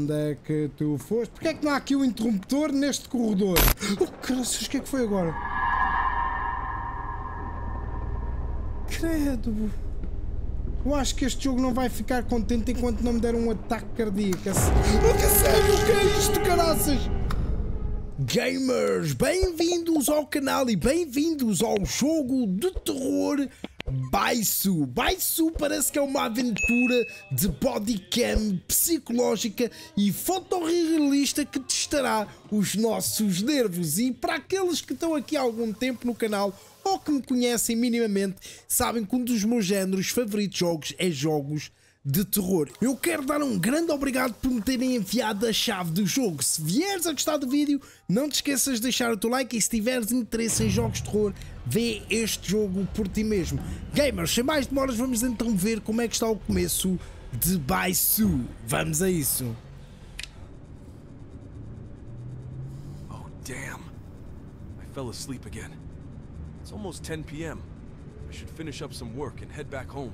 onde é que tu foste? Porquê é que não há aqui um interruptor neste corredor? Oh, graças, o que é que foi agora? Credo. Eu acho que este jogo não vai ficar contente enquanto não me der um ataque cardíaco. Sério, o que é isto, caraças? Gamers, bem-vindos ao canal e bem-vindos ao jogo de terror Baisu. Baisu parece que é uma aventura de bodycam psicológica e fotorrealista que testará os nossos nervos. E para aqueles que estão aqui há algum tempo no canal ou que me conhecem minimamente, sabem que um dos meus géneros favoritos de jogos é jogos de terror. Eu quero dar um grande obrigado por me terem enviado a chave do jogo. Se vieres a gostar do vídeo, não te esqueças de deixar o teu like e se tiveres interesse em jogos de terror, vê este jogo por ti mesmo. Gamers, sem mais demoras, vamos então ver como é que está o começo de Baisu. Vamos a isso. Oh, damn. I fell asleep again. It's almost 10 p.m. I should finish up some work and head back home.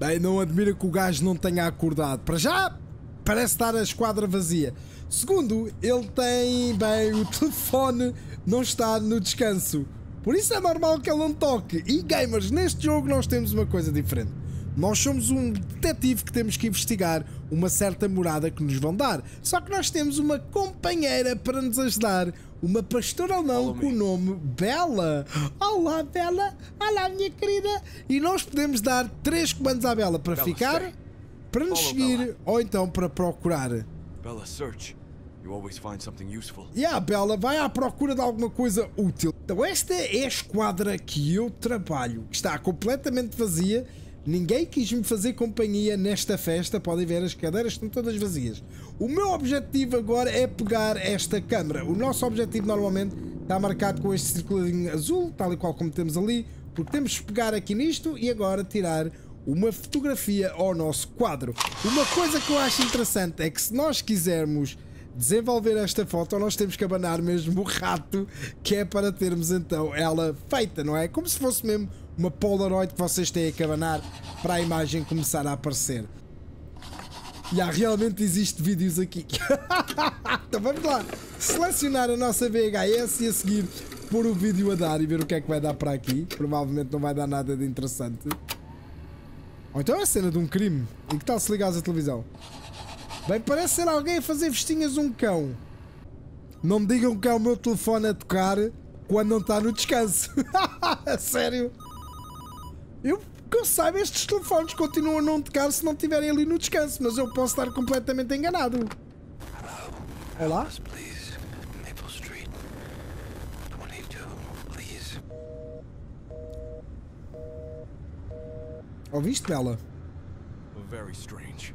Bem, não admira que o gajo não tenha acordado. Para já, parece estar a esquadra vazia. Segundo, ele tem, bem, o telefone não está no descanso. Por isso é normal que ele não toque. E gamers, neste jogo nós temos uma coisa diferente. Nós somos um detetive que temos que investigar uma certa morada que nos vão dar. Só que nós temos uma companheira para nos ajudar. Uma pastora alemão com o nome Bela. Olá, Bela. Olá, minha querida. E nós podemos dar três comandos à Bela para Bella, ficar, stay. para nos Follow seguir Bella. ou então para procurar. Bella, search. A Bela vai à procura de alguma coisa útil. Então esta é a esquadra que eu trabalho. Está completamente vazia. Ninguém quis me fazer companhia nesta festa. Podem ver, as cadeiras estão todas vazias. O meu objetivo agora é pegar esta câmara. O nosso objetivo normalmente está marcado com este circuladinho azul, tal e qual como temos ali, porque temos que pegar aqui nisto e agora tirar uma fotografia ao nosso quadro. Uma coisa que eu acho interessante é que se nós quisermos desenvolver esta foto, nós temos que abanar mesmo o rato, que é para termos então ela feita, não é? Como se fosse mesmo uma Polaroid que vocês têm que abanar para a imagem começar a aparecer. E há, realmente existe vídeos aqui. então vamos lá, selecionar a nossa VHS e a seguir pôr o vídeo a dar e ver o que é que vai dar para aqui. Provavelmente não vai dar nada de interessante. Ou então é a cena de um crime. E que tal se ligares a televisão? Bem, parece ser alguém a fazer vestinhas um cão. Não me digam que é o meu telefone a tocar quando não está no descanso. Sério? Eu, que eu saiba, estes telefones continuam a não tocar se não estiverem ali no descanso, mas eu posso estar completamente enganado. Olá? Please, Maple Street. 22, please. Ouviste, Bela? Very strange. I heard Maple Street 22. I have to check it out.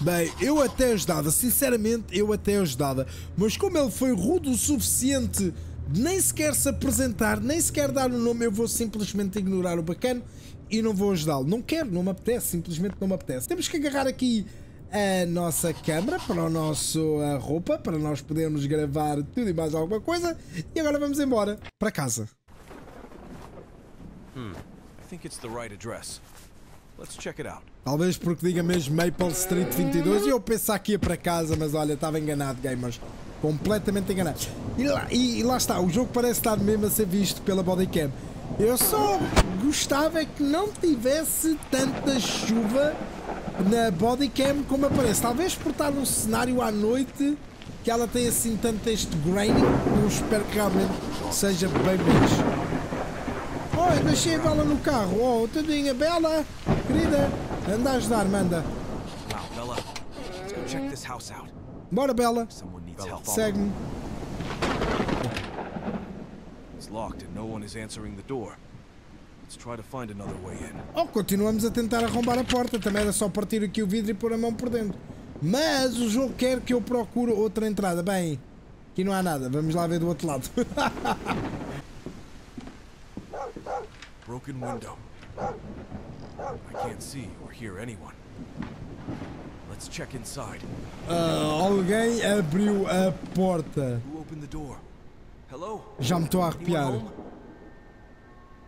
Bem, eu até ajudava, sinceramente, eu até ajudava, mas como ele foi rude o suficiente de nem sequer se apresentar, nem sequer dar o nome, eu vou simplesmente ignorar o bacana e não vou ajudá-lo. Não quero, não me apetece, simplesmente não me apetece. Temos que agarrar aqui a nossa câmera para a roupa, para nós podermos gravar tudo e mais alguma coisa, e agora vamos embora para casa. I think it's the right address. Let's check it out. Talvez porque diga mesmo Maple Street 22 e eu pensar que ia para casa, mas olha, estava enganado, gamers. Completamente enganado. E lá, e- e lá está, o jogo parece estar mesmo a ser visto pela bodycam. Eu só gostava é que não tivesse tanta chuva na bodycam como aparece. Talvez por estar num cenário à noite que ela tem assim tanto este graining. Eu espero que realmente seja bem menos. Oi, deixei a Bela no carro. Oh, tadinha, Bela, querida, anda a ajudar, manda. Wow, Bella. Let's go check this house out. Bora, Bela, Someone needs help. segue-me. It's locked and no one is answering the door. Let's try to find another way in. Oh, continuamos a tentar arrombar a porta. Também era só partir aqui o vidro e pôr a mão por dentro. Mas o jogo quer que eu procure outra entrada. Bem, aqui não há nada. Vamos lá ver do outro lado. Broken window. I can't see or hear anyone. Let's check inside. Ah, alguém abriu a porta. Who opened the door? Hello? Já me estou a arrepiar.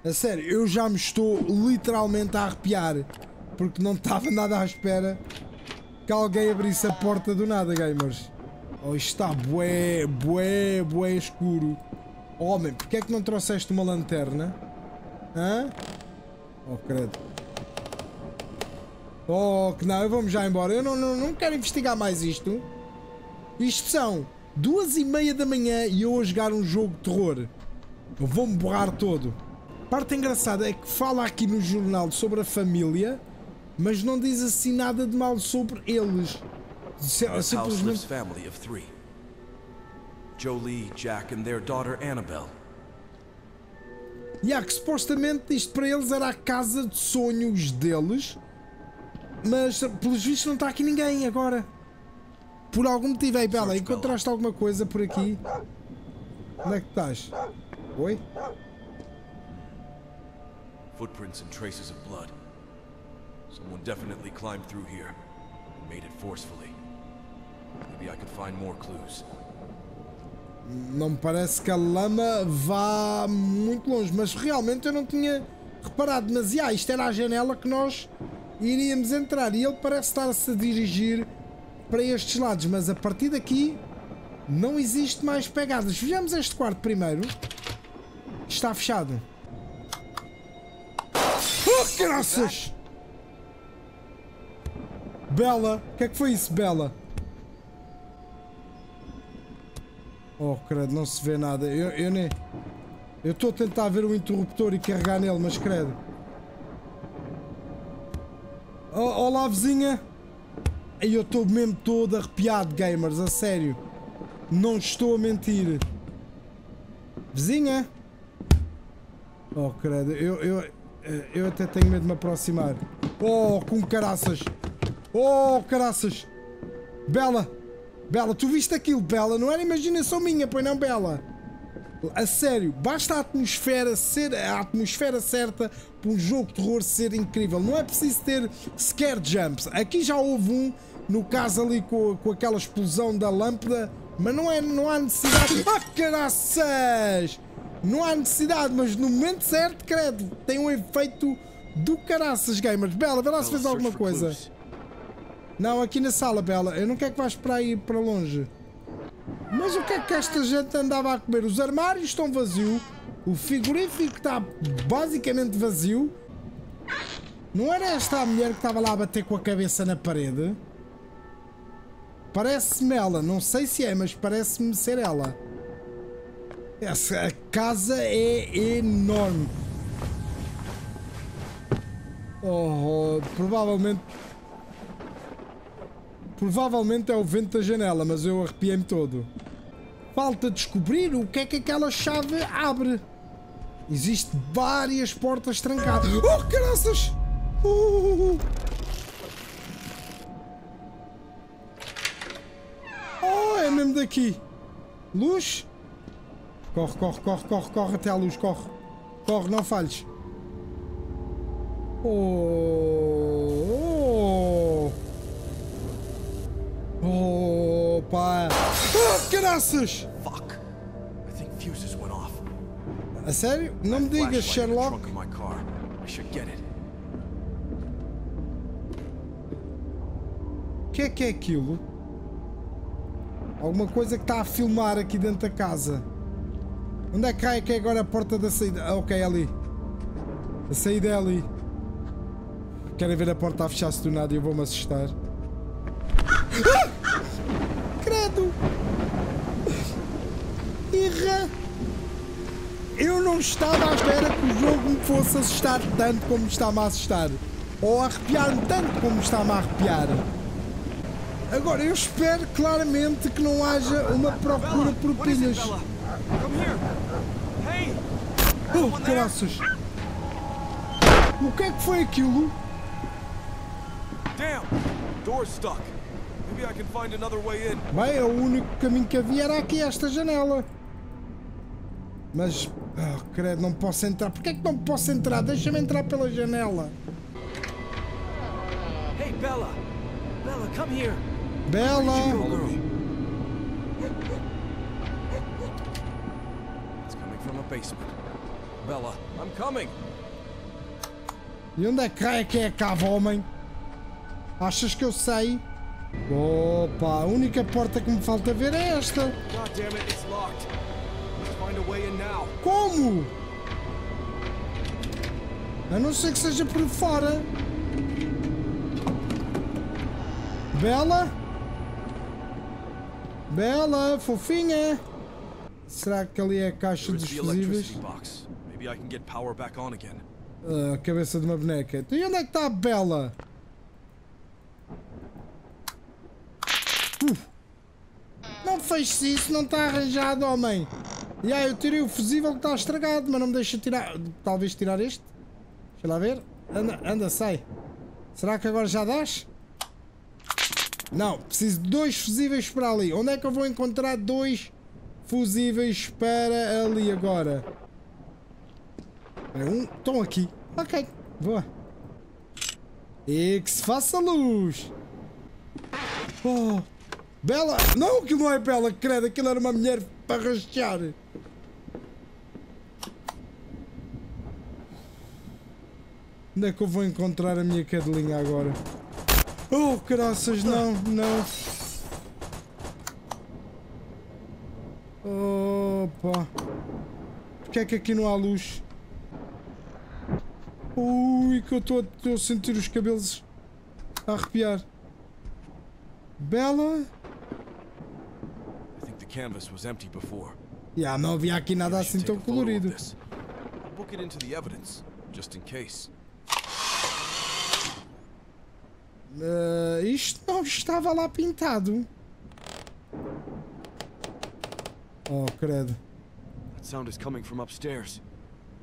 A sério, eu já me estou literalmente a arrepiar. Porque não estava nada à espera que alguém abrisse a porta do nada, gamers. Oh, isto está bué, bué, bué escuro. Homem, porque é que não trouxeste uma lanterna? Hã? Oh, credo. Oh, que não, vamos já embora. Eu não, não, não quero investigar mais isto. Isto são duas e meia da manhã e eu a jogar um jogo de terror. Eu vou-me borrar todo. A parte engraçada é que fala aqui no jornal sobre a família, mas não diz assim nada de mal sobre eles. Three. Jolie, Jack and their daughter Annabelle. E há que supostamente isto para eles era a casa de sonhos deles, mas pelos vistos não está aqui ninguém agora. Por algum motivo, aí Bela, encontraste alguma coisa por aqui? Onde é que estás? Oi? Footprints and traces of blood. Someone definitely climbed through here and made it forcefully. Maybe I could find more clues. Não me parece que a lama vá muito longe, mas realmente eu não tinha reparado. Mas yeah, isto era a janela que nós iríamos entrar e ele parece estar-se a dirigir para estes lados, mas a partir daqui não existe mais pegadas. Vejamos este quarto primeiro. Está fechado. Oh, graças! Bela, o que é que foi isso, Bela? Oh, credo, não se vê nada. Eu, eu nem. Eu estou a tentar ver o interruptor e carregar nele, mas credo. Oh, olá, vizinha. Eu estou mesmo todo arrepiado, gamers, a sério. Não estou a mentir. Vizinha. Oh, credo, eu, eu, eu até tenho medo de me aproximar. Oh, com caraças. Oh, caraças. Bela. Bela, tu viste aquilo, Bela? Não era imaginação minha, pois não, Bela? A sério, basta a atmosfera ser a atmosfera certa para um jogo de terror ser incrível. Não é preciso ter scare jumps. Aqui já houve um, no caso ali com, com aquela explosão da lâmpada, mas não, é, não há necessidade. Ah, caraças! Não há necessidade, mas no momento certo, credo, tem um efeito do caraças, gamers. Bela, vê lá se fez alguma coisa. Não, aqui na sala, Bela. Eu não quero que vais para aí para longe. Mas o que é que esta gente andava a comer? Os armários estão vazios. O frigorífico está basicamente vazio. Não era esta a mulher que estava lá a bater com a cabeça na parede? Parece-me ela. Não sei se é, mas parece-me ser ela. Essa casa é enorme. Oh, provavelmente Provavelmente é o vento da janela, mas eu arrepiei-me todo. Falta descobrir o que é que aquela chave abre. Existem várias portas trancadas. Oh, graças! Uh! Oh, é mesmo daqui. Luz? Corre, corre, corre, corre, corre até à luz, corre. Corre, não falhes. Oh. Oh, pá. Oh, graças! Fuck. I think fuses went off. A sério? Não me digas, Sherlock. O que é que é aquilo? Alguma coisa que está a filmar aqui dentro da casa. Onde é que é que é agora a porta da saída? Ah, ok, é ali. A saída é ali. Querem ver a porta a fechar-se do nada e eu vou-me assustar. Ah! Irra! Eu não estava à espera que o jogo me fosse assustar tanto como me está-me a assustar. Ou arrepiar-me tanto como me está-me a arrepiar. Agora, eu espero claramente que não haja uma procura por pilhas. Oh, graças! O que é que foi aquilo? Damn. Door's stuck. Bem, o único caminho que havia era aqui, esta janela. Mas, oh, credo, não posso entrar. Porquê é que não posso entrar? Deixa-me entrar pela janela. Hey, Bella. Bella, come here. Bela! girl. It's coming from a basement. Bella, I'm coming. E onde é que é que é a cave, homem? Achas que eu sei? Opa, a única porta que me falta ver é esta. Como? A não ser que seja por fora. Bela? Bela, fofinha. Será que ali é a caixa on again. Ah, a cabeça de uma boneca. Então, e onde é que está a Bela? Fez isso, não está arranjado, homem. E aí, eu tirei o fusível que está estragado, mas não me deixa tirar. Talvez tirar este? Deixa lá ver. Anda, anda, sai. Será que agora já dás? Não, preciso de dois fusíveis para ali. Onde é que eu vou encontrar dois fusíveis para ali agora? É um. Estão aqui. Ok, boa. E que se faça luz. Oh. Bela! Não, aquilo não é Bela, credo. Aquilo era uma mulher para rastear. Onde é que eu vou encontrar a minha cadelinha agora? Oh, graças, não, não. Opa. Porquê é que aqui não há luz? Ui, que eu estou a sentir os cabelos a arrepiar. Bela? Canvas was empty before. Já não havia aqui nada I assim tão colorido. book it into the evidence, just in case. Ah, isto não estava lá pintado. Oh, credo. That sound is coming from upstairs.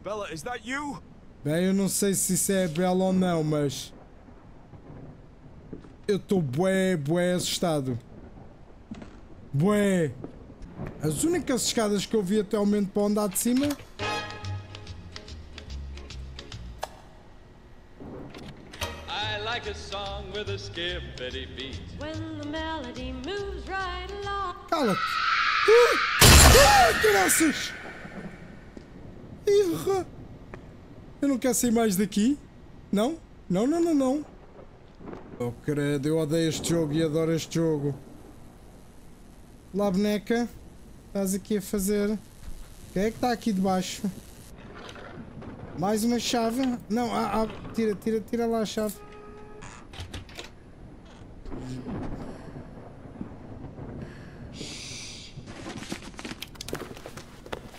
Bella, is that you? Bem, eu não sei se isso é Bela ou não, mas... Eu estou bué, bué assustado. Bué. As únicas escadas que eu vi até o momento para andar de cima... I like a song with a skippity beat. When the melody moves right along. Cala-te! Uh! Ah, graças! Irra! Eu não quero sair mais daqui. Não? Não, não, não, não. Oh, credo, eu odeio este jogo e adoro este jogo. Lá, boneca. Estás aqui a fazer. Quem é que está aqui debaixo? Mais uma chave? Não, ah, ah, tira, tira, tira lá a chave.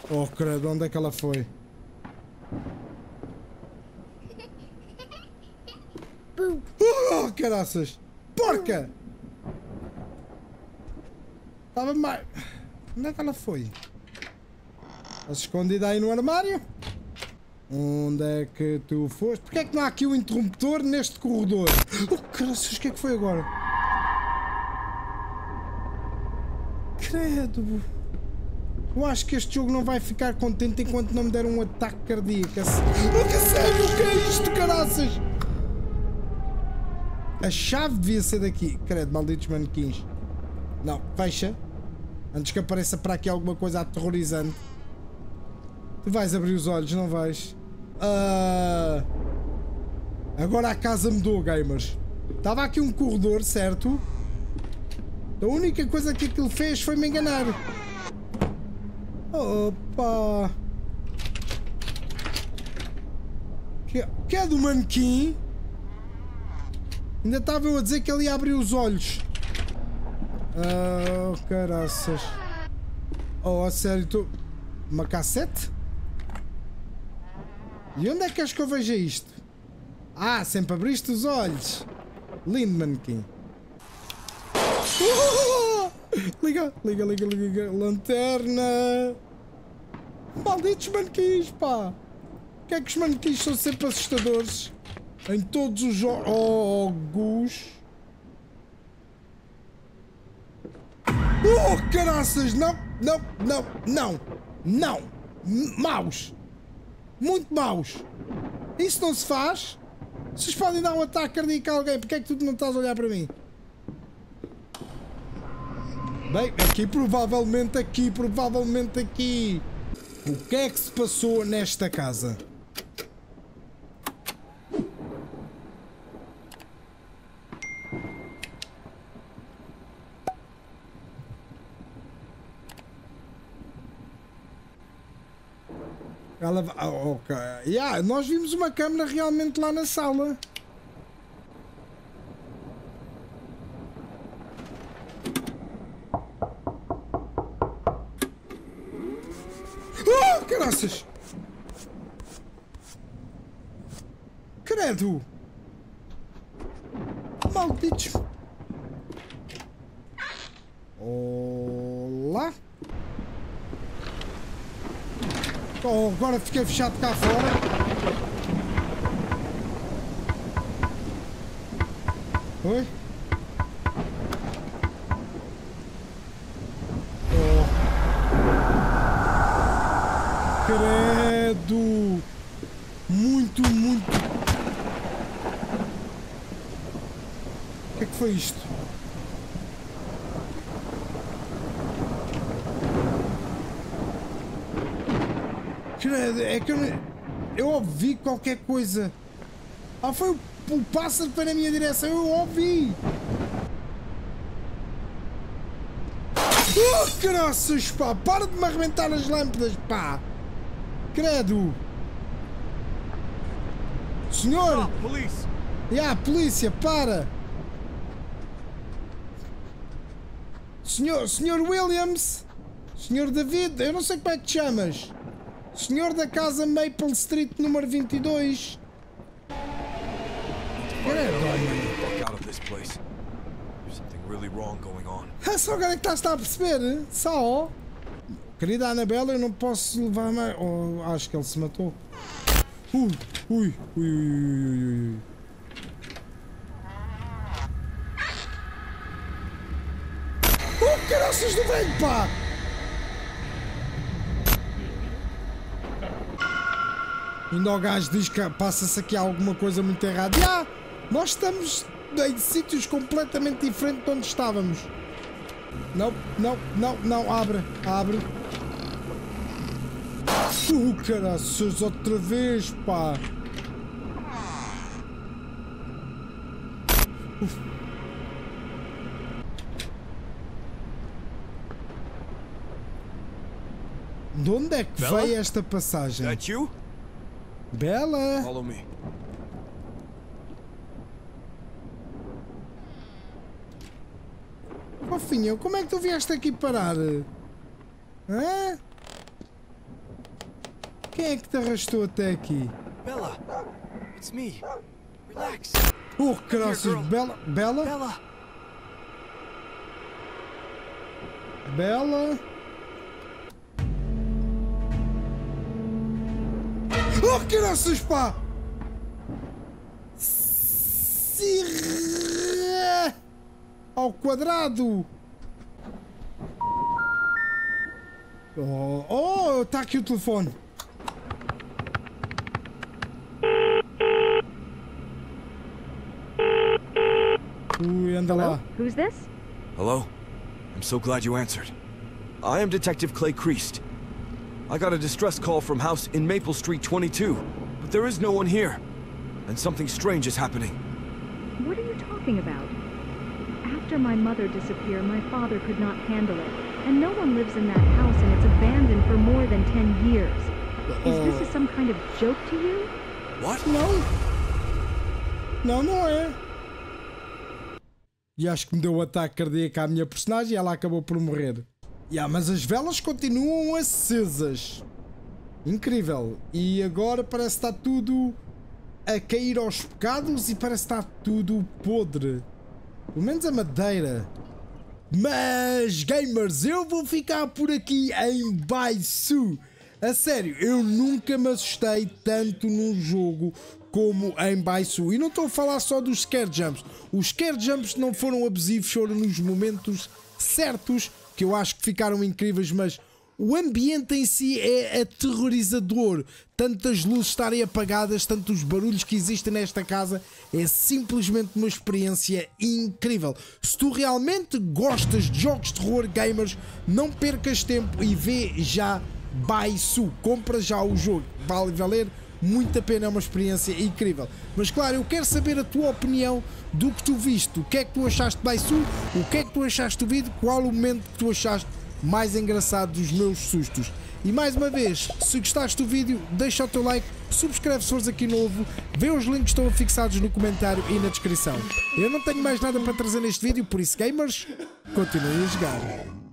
Oh, credo, onde é que ela foi? Oh, caraças! Porca! Estava mais. Onde é que ela foi? Está escondida aí no armário? Onde é que tu foste? Porquê é que não há aqui o interruptor neste corredor? Oh, caraças, o que é que foi agora? Credo! Eu acho que este jogo não vai ficar contente enquanto não me der um ataque cardíaco. Sé- Oh, que sério? O que é isto, caraças? A chave devia ser daqui. Credo, malditos manequins. Não, fecha. Antes que apareça para aqui alguma coisa aterrorizante. Tu vais abrir os olhos, não vais? Ah, Agora a casa mudou, gamers. Estava aqui um corredor, certo? A única coisa que aquilo fez foi me enganar. Opa! Que, que é do manequim? Ainda estava eu a dizer que ele ia abrir os olhos. Ah, oh, caraças. Oh, a sério, tu. Uma cassete? E onde é que és que eu vejo isto? Ah, sempre abriste os olhos. Lindo manequim. Oh! Liga, liga, liga, liga. Lanterna. Malditos manequins, pá. Porquê é que os manequins são sempre assustadores? Em todos os jogos. Oh, caraças! Não, não, não, não, não! Maus! Muito maus! Isso não se faz? Vocês podem dar um ataque cardíaco a alguém, porque é que tu não estás a olhar para mim? Bem, aqui provavelmente aqui, provavelmente aqui. O que é que se passou nesta casa? Ela ah, ok. Yeah, nós vimos uma câmera realmente lá na sala. Oh, caraças! Credo! Malditos! Olá! Oh, agora fiquei fechado cá fora. Oi? Oh. Credo! Muito, muito. O que é que foi isto? É que eu, não- eu ouvi qualquer coisa. Ah, foi o, o pássaro para a minha direção, eu ouvi. Oh, graças, pá! Para de me arrebentar as lâmpadas, pá! Credo! Senhor! Police! Ya, polícia, para! Senhor, senhor Williams! Senhor David, eu não sei como é que te chamas. Senhor da casa Maple Street número 22. Credo, homem. Fuck out of this place. There's something really wrong going on. Ah, Só agora é que estás a perceber? Só. Querida Anabela, eu não posso levar mais. Oh, acho que ele se matou. Ui, ui, ui, ui, ui, ui, ui. Oh, caraças do velho, pá! Ainda o gajo diz que passa-se aqui alguma coisa muito errada. Já! Nós estamos em sítios completamente diferentes de onde estávamos. Não, não, não, não, abre, abre. Uh, caraças, outra vez, pá. Uf. De onde é que Bella? veio esta passagem? That you? Bela! Follow me. Fofinha, como é que tu vieste aqui parar? Hã? Quem é que te arrastou até aqui? Bella! It's me. Relax. Oh, graças, Bela, Bela, Bella! Bela. Oh, graças, pá! Cirra ao quadrado. Oh, oh, está aqui o telefone. Ui, anda lá. Who's this? Hello? I'm so glad you answered. I am Detective Clay Creast. I got a distress call from house in Maple Street 22, but there is no one here. And something strange is happening. What are you talking about? After my mother disappeared, my father could not handle it. And no one lives in that house and it's abandoned for more than 10 years. Is this a, some kind of joke to you? What? No. Não, não é. E acho que me deu um ataque cardíaco à minha personagem e ela acabou por morrer. Yeah, mas as velas continuam acesas. Incrível. E agora parece está tudo a cair aos pecados e parece está tudo podre. Pelo menos a madeira. Mas, gamers, eu vou ficar por aqui em baixo. A sério, eu nunca me assustei tanto num jogo como em baixo. E não estou a falar só dos scare jumps. Os scare jumps não foram abusivos, foram nos momentos certos que eu acho que ficaram incríveis, mas o ambiente em si é aterrorizador. Tanto as luzes estarem apagadas, tanto os barulhos que existem nesta casa, é simplesmente uma experiência incrível. Se tu realmente gostas de jogos de terror gamers, não percas tempo e vê já Baisu. Compra já o jogo, vale valer muito a pena, é uma experiência incrível. Mas claro, eu quero saber a tua opinião do que tu viste, o que é que tu achaste de Baisu, o que é que tu achaste do vídeo, qual o momento que tu achaste mais engraçado dos meus sustos. E mais uma vez, se gostaste do vídeo, deixa o teu like, subscreve se fores aqui novo, vê os links que estão fixados no comentário e na descrição. Eu não tenho mais nada para trazer neste vídeo, por isso gamers, continuem a jogar.